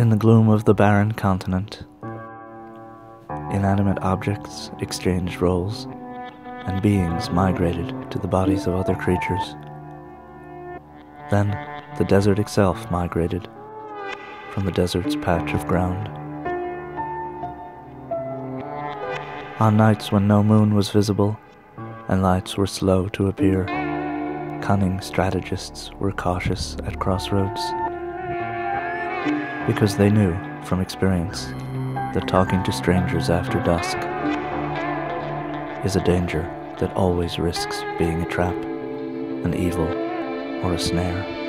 In the gloom of the barren continent, inanimate objects exchanged roles, and beings migrated to the bodies of other creatures. Then the desert itself migrated from the desert's patch of ground. On nights when no moon was visible and lights were slow to appear, cunning strategists were cautious at crossroads because they knew from experience that talking to strangers after dusk is a danger that always risks being a trap, an evil, or a snare.